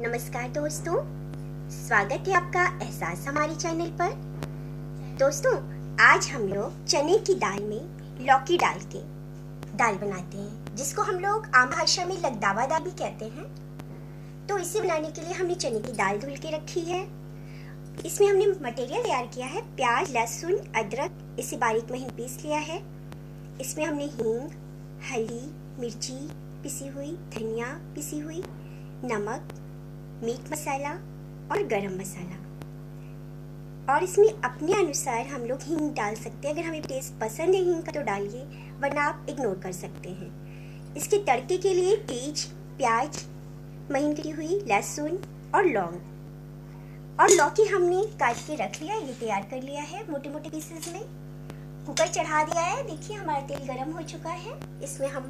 नमस्कार दोस्तों, स्वागत है आपका एहसास हमारे चैनल पर। दोस्तों, आज हम लोग चने की दाल में लौकी डाल के दाल बनाते हैं, जिसको हम लोग आम भाषा में लगदावा दाल भी कहते हैं। तो इसे बनाने के लिए हमने चने की दाल धुल के रखी है। इसमें हमने मटेरियल तैयार किया है, प्याज, लहसुन, अदरक, इसे बारीक महीन पीस लिया है। इसमें हमने हींग हल्दी मिर्ची पिसी हुई, धनिया पिसी हुई, नमक मीट मसाला और गरम मसाला। और इसमें अपने अनुसार हम लोग हींग डाल सकते हैं। अगर हमें टेस्ट पसंद है हींग का तो डालिए, वरना आप इग्नोर कर सकते हैं। इसके तड़के के लिए तेज प्याज, महीन कटी हुई लहसुन और लौंग। और लौकी हमने काट के रख लिया, ये तैयार कर लिया है मोटे मोटे पीसेस में। कुकर चढ़ा दिया है। देखिए, हमारा तेल गर्म हो चुका है। इसमें हम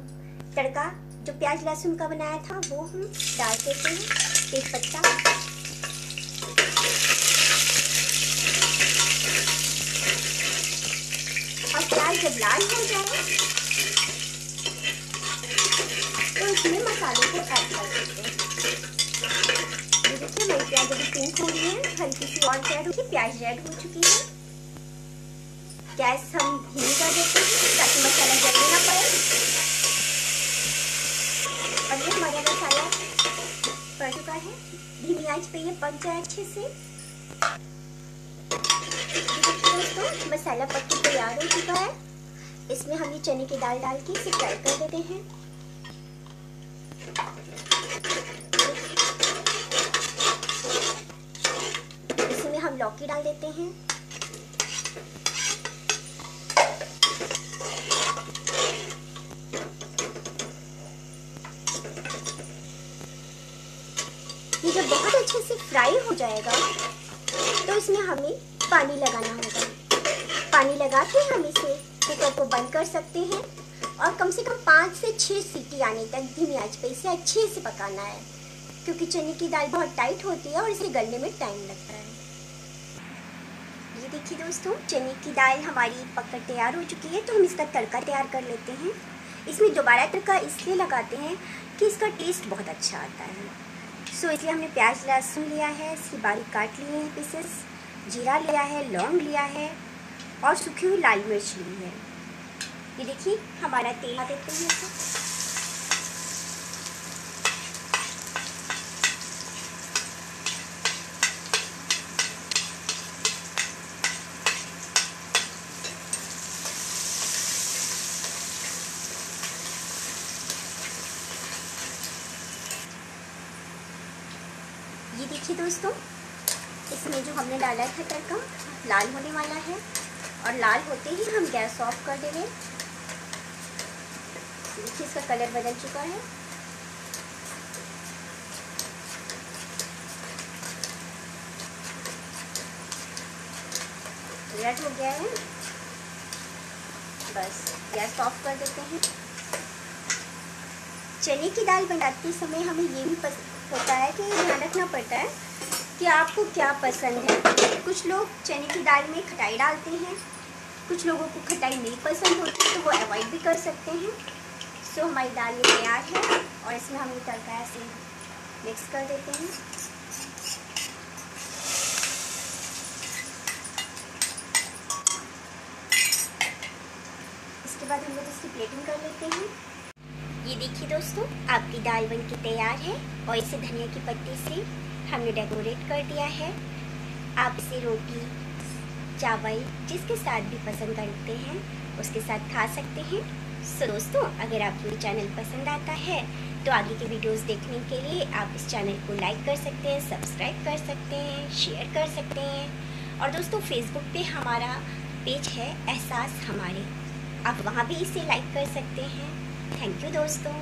तड़का, जो प्याज लहसुन का बनाया था, वो हम डाल देते हैं तेज पत्ता। और प्याज जब लाल हो जाए तो इसमें मसाले को ऐड कर देते हैं। देखिए मेरी प्याज अभी पिंक हो गई है, हल्की सी और रेड प्याज रेड हो चुकी है। गैस हम धीमी कर देते हैं, ताकि मसाला जलने ना पड़े और ये हमारा मसाला पड़ चुका है आँच पे ये पक जाए अच्छे से। दोस्तों, मसाला पक तैयार हो चुका है। इसमें हम ये चने की दाल डाल के इसे फ्राई कर देते हैं। इसमें हम लौकी डाल देते हैं। ये जब बहुत अच्छे से फ्राई हो जाएगा। तो इसमें हमें पानी लगाना होगा। पानी लगा के हम इसे कुकर को बंद कर सकते हैं और कम से कम पाँच से छः सीटी आने तक धीमी आँच पे इसे अच्छे से पकाना है, क्योंकि चने की दाल बहुत टाइट होती है और इसे गलने में टाइम लगता है। ये देखिए दोस्तों, चने की दाल हमारी पककर तैयार हो चुकी है तो हम इसका तड़का तैयार कर लेते हैं। इसमें दोबारा तड़का इसलिए लगाते हैं कि इसका टेस्ट बहुत अच्छा आता है। सो इसलिए हमने प्याज लहसुन लिया है, इसकी बारीक काट लिए हैं पीसेस जीरा लिया है, लौंग लिया है और सूखी हुई लाल मिर्च ली है। ये देखिए, हमारा तेल आ देते हैं ये देखिए दोस्तों, इसमें जो हमने डाला था तड़का लाल होने वाला है और लाल होते ही हम गैस ऑफ़ कर देंगे। देखिए इसका कलर बदल चुका है। रेड हो गया है। बस, गैस ऑफ़ कर देते हैं। चने की दाल बनाते समय हमें ये भी होता है कि ध्यान रखना पड़ता है कि आपको क्या पसंद है। कुछ लोग चने की दाल में खटाई डालते हैं। कुछ लोगों को खटाई नहीं पसंद होती तो वो अवॉइड भी कर सकते हैं। सो हमारी दाल ये तैयार है और इसमें हम तड़का ऐसे मिक्स कर देते हैं। इसके बाद हम लोग इसकी प्लेटिंग कर लेते हैं। ये देखिए दोस्तों, आपकी दाल बन के तैयार है और इसे धनिया की पत्ती से हमने डेकोरेट कर दिया है। आप इसे रोटी, चावल जिसके साथ भी पसंद करते हैं, उसके साथ खा सकते हैं। सो दोस्तों, अगर आपको ये चैनल पसंद आता है तो आगे के वीडियोस देखने के लिए आप इस चैनल को लाइक कर सकते हैं सब्सक्राइब कर सकते हैं शेयर कर सकते हैं। और दोस्तों फेसबुक पे हमारा पेज है, एहसास हमारे। आप वहाँ भी इसे लाइक कर सकते हैं। थैंक यू दोस्तों